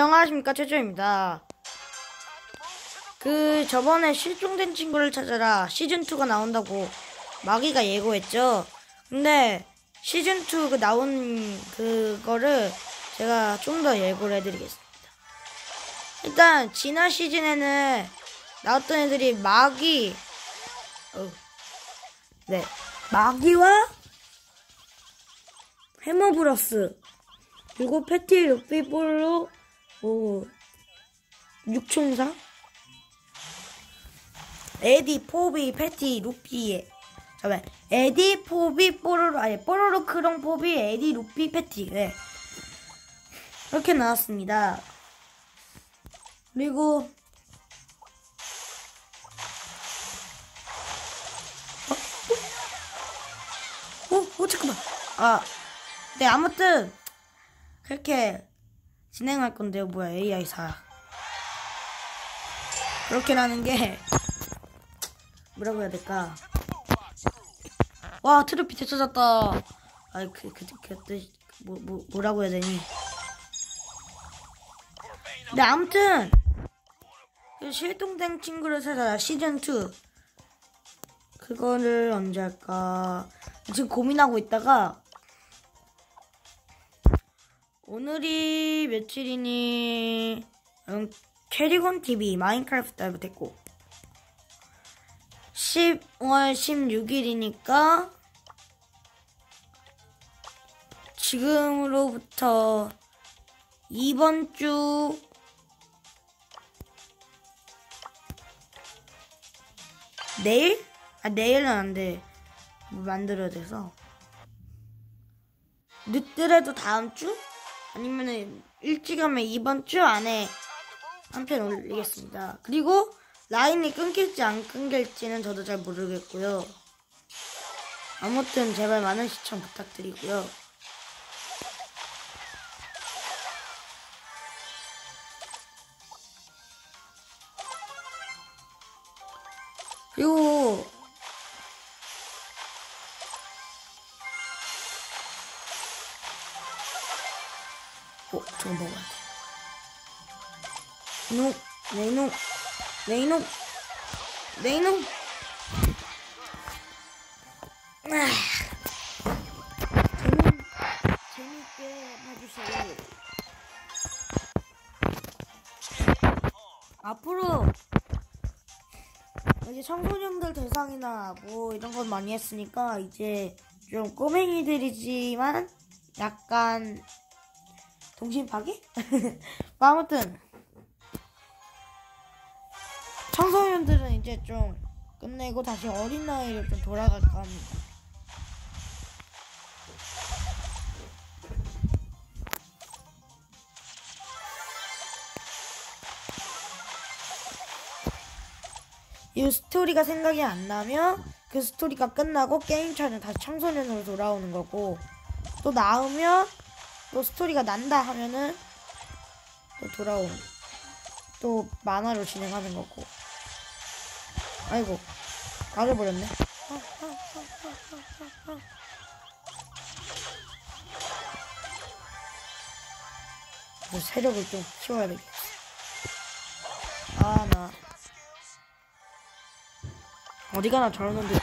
안녕하십니까 최조입니다. 그 저번에 실종된 친구를 찾아라 시즌2가 나온다고 마기가 예고했죠. 근데 시즌2 그 나온 그거를 제가 좀 더 예고를 해드리겠습니다. 일단 지난 시즌에는 나왔던 애들이 마기 어, 네 마기와 해머브러스 그리고 패티 루피볼로 뭐 육총사 에디 포비 패티 루피 잠깐 에디 포비 뽀로로 아니 뽀로로 크롱 포비 에디 루피 패티. 네. 이렇게 나왔습니다. 그리고 어? 어? 어 잠깐만. 아 네 아무튼 그렇게 진행할 건데요. 뭐야 AI4 그렇게라는 게 뭐라고 해야 될까? 와 트로피 되찾았다. 아이 그그그 뭐, 뭐 뭐라고 해야 되니? 네 아무튼 그 실동된 친구를 찾아라 시즌 2 그거를 언제 할까? 지금 고민하고 있다가 오늘이 며칠이니? 음, 캐리건 TV 마인크래프트 라이브 됐고 10월 16일이니까 지금으로부터 이번 주 내일? 아 내일은 안돼 뭐 만들어야 돼서 늦더라도 다음 주? 아니면은 하면 이번 주 안에 한 편 올리겠습니다. 그리고 라인이 끊길지 안 끊길지는 저도 잘 모르겠고요. 아무튼 제발 많은 시청 부탁드리고요. 어, 저거 먹어야 돼. 이놈, 내 이놈, 내 이놈, 내 이놈. 아, 재밌, 재밌게 봐주세요. 앞으로 이제 청소년들 대상이나 뭐 이런 건 많이 했으니까 이제 좀 꼬맹이들이지만 약간 동심 파괴? 뭐 아무튼 청소년들은 이제 좀 끝내고 다시 어린 나이로 좀 돌아갈까 합니다. 이 스토리가 생각이 안 나면 그 스토리가 끝나고 게임 차는 다시 청소년으로 돌아오는 거고 또 나오면 또 스토리가 난다 하면은 또 돌아온 또 만화로 진행하는 거고. 아이고 가려버렸네. 뭐 세력을 좀 키워야 되겠어. 아나. 어디 가나 저런 놈들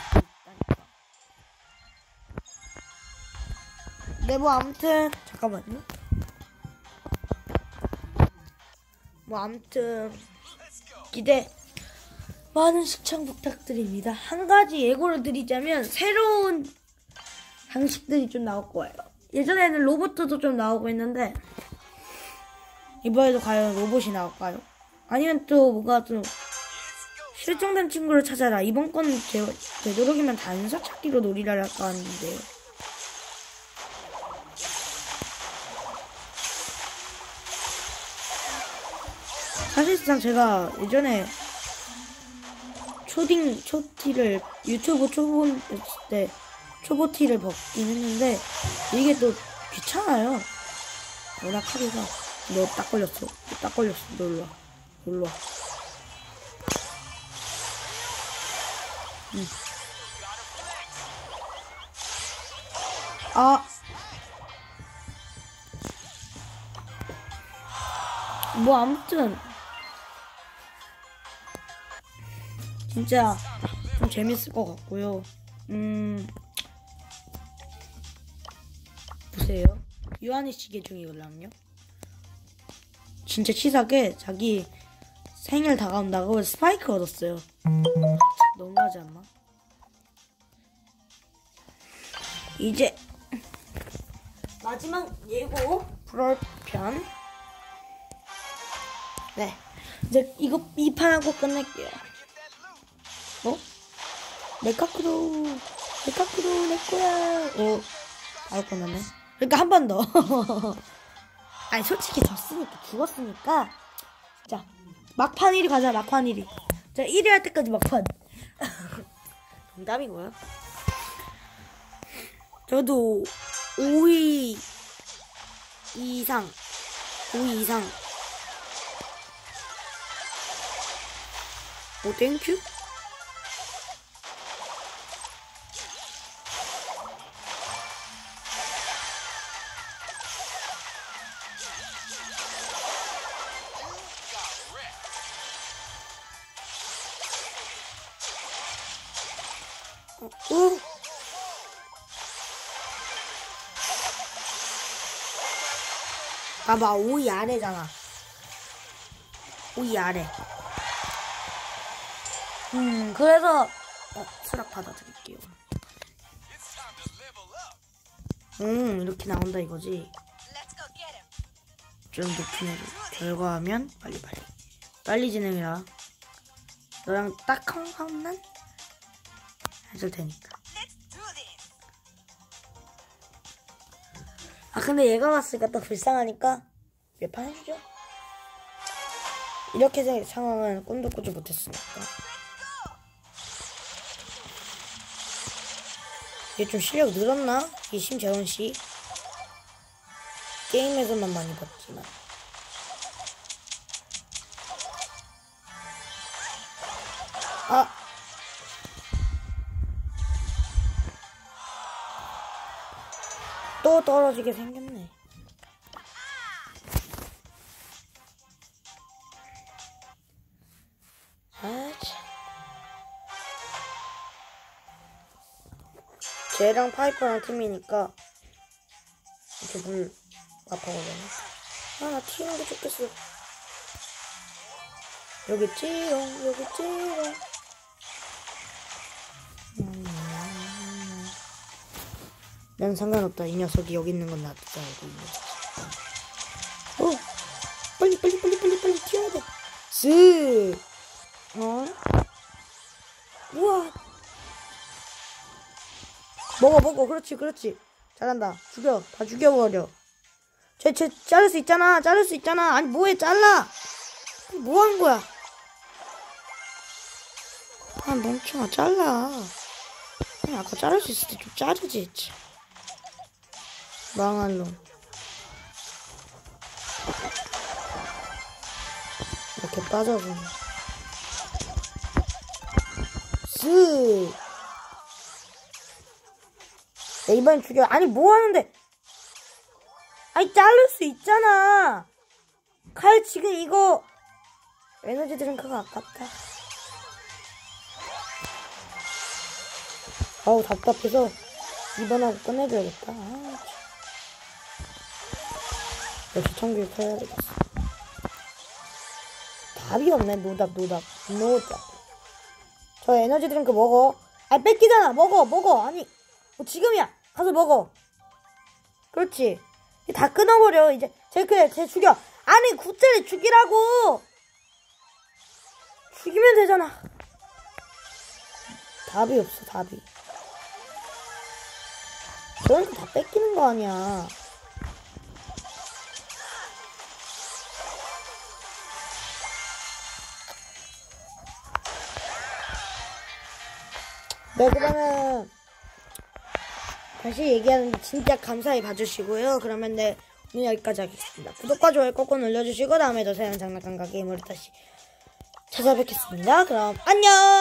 네, 뭐, 아무튼, 잠깐만요. 뭐, 아무튼, 기대, 많은 시청 부탁드립니다. 한 가지 예고를 드리자면, 새로운 방식들이 좀 나올 거예요. 예전에는 로봇도 좀 나오고 있는데, 이번에도 과연 로봇이 나올까요? 아니면 또 뭐가 좀, 실종된 친구를 찾아라. 이번 건 되, 되도록이면 단서 찾기로 놀이를 할까 하는데요. 사실상 제가 예전에 초딩 초티를 유튜브 초보 때 초보티를 벗긴 했는데 이게 또 귀찮아요. 워낙 하기가 너 딱 걸렸어. 딱 걸렸어. 놀러 놀러 응. 아 뭐 아무튼 진짜 좀 재밌을 것 같고요. 음 보세요. 유한이 씨 계정이걸랑요. 진짜 치사하게 자기 생일 다가온다고 스파이크 얻었어요. 너무하지 않나? 이제 마지막 예고 프롤편 네 이제 이거 이 판하고 끝낼게요 어? 네카크로 네카크로 내 거야. 오 바로 끝났네. 그러니까 한 번 더. 아니 솔직히 졌으니까 죽었으니까. 자 막판 1위 가자 막판 1위 자 1위 할 때까지 막판. 농담이고요. 저도 5위 이상 5위 이상. 오 땡큐 어, 오. 봐봐 5위 아래잖아. 5위 아래. 음 그래서 어, 수락 받아드릴게요. 음 이렇게 나온다 이거지? 좀 애를 결과하면 빨리 빨리. 빨리 진행해라. 너랑 딱한 번만 해줄 테니까. 아 근데 얘가 왔으니까 또 불쌍하니까 몇 판 해주죠? 이렇게 생- 상황은 꿈도 꾸지 못했으니까. 얘 좀 실력 늘었나? 이 심재원 씨? 게임에서만 많이 봤지만. 아 또 떨어지게 생겼네. 아, 참. 쟤랑 파이퍼랑 팀이니까 이렇게 물 아파거든요. 아, 나 튀는 게 좋겠어. 여기 찌롱, 여기 찌롱. 난 상관없다. 이 녀석이 여기 있는 건 알고 있는 어, 빨리 빨리 빨리 빨리 빨리 튀어야 돼. 쓱. 어? 우와. 먹어 먹어. 그렇지 그렇지. 잘한다. 죽여. 다 죽여버려. 쟤, 쟤 자를 수 있잖아. 자를 수 있잖아. 아니 뭐해 잘라. 뭐 하는 거야? 아 멍청아 잘라. 아니 아까 자를 수 있을 때 좀 자르지. 참. 망할 놈. 이렇게 빠져보네. 쓱. 야, 이번엔 죽여. 아니, 뭐 하는데? 아니, 자를 수 있잖아. 칼 지금 이거. 에너지 드링크가 아깝다. 아우, 답답해서 이번하고 끝내줘야겠다. 아, 참. 역시 참교육 해야 되겠어. 답이 없네, 노답, 노답. 노답. 저 에너지 드링크 먹어. 아, 뺏기잖아. 먹어, 먹어. 아니, 뭐 지금이야. 가서 먹어. 그렇지. 다 끊어버려. 이제, 쟤 그래, 쟤 죽여. 아니, 구짜리 죽이라고! 죽이면 되잖아. 답이 없어, 답이. 저러니까 다 뺏기는 거 아니야. 네, 그러면 다시 얘기하는데 진짜 감사히 봐주시고요. 그러면 네, 오늘 여기까지 하겠습니다. 구독과 좋아요 꼭꼭 눌러주시고 다음에 더 새로운 장난감과 게임으로 다시 찾아뵙겠습니다. 그럼 안녕!